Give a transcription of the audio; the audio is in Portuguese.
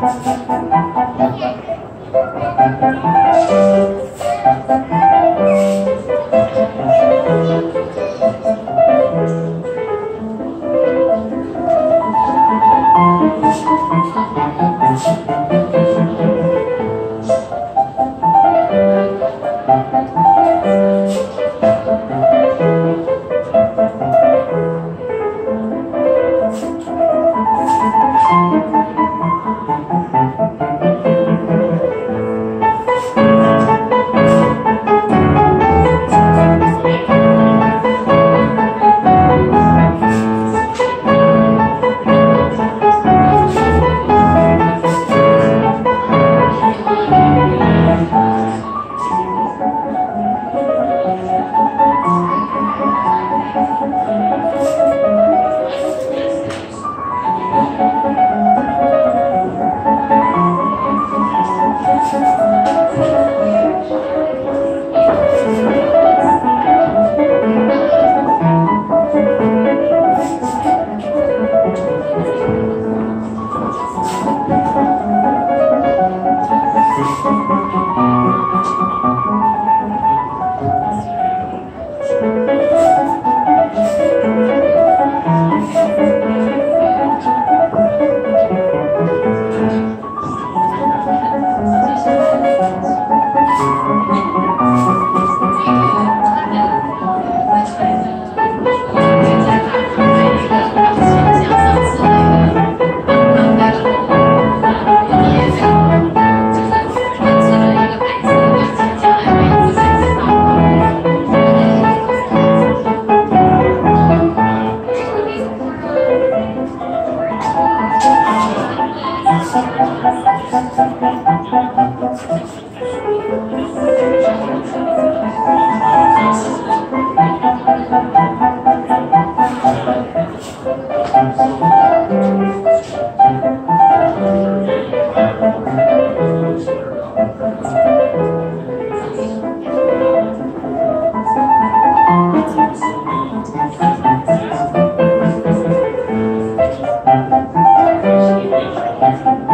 Thank Thank you. Thank you.